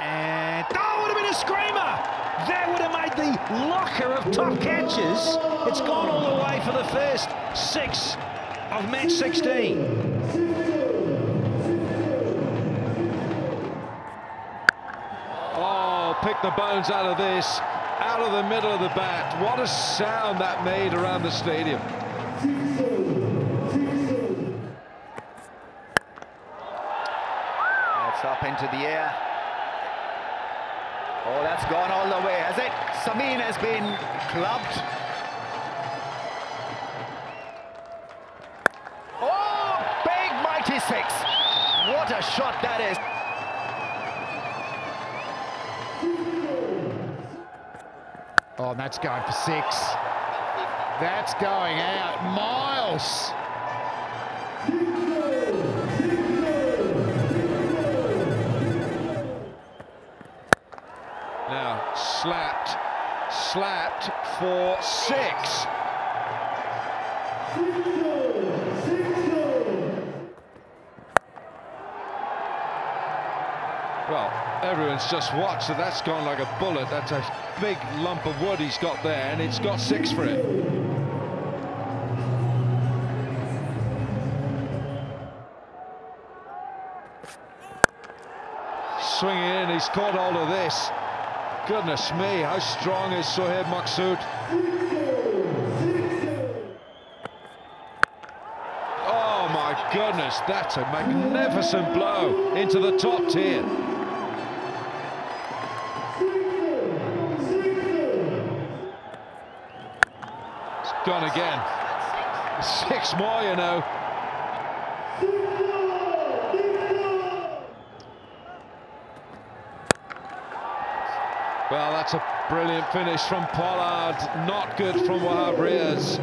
And, oh, would have been a screamer! That would have made the locker of top catches. It's gone all the way for the first six of match 16. Oh, pick the bones out of this, out of the middle of the bat. What a sound that made around the stadium. It's up into the air. Oh, that's gone all the way, has it? Sameen has been clubbed. Oh, big mighty six. What a shot that is. Oh, that's going for six. That's going out. Miles. Now, slapped, slapped for six. Well, everyone's just watched that. That's gone like a bullet. That's a big lump of wood he's got there, and it's got six for it. Swinging in, he's caught hold of this. Goodness me, how strong is Sohaib Maqsood? Oh my goodness, that's a magnificent blow into the top tier. It's gone again. Six more, you know. Well, that's a brilliant finish from Pollard. Not good from Wahab Riaz.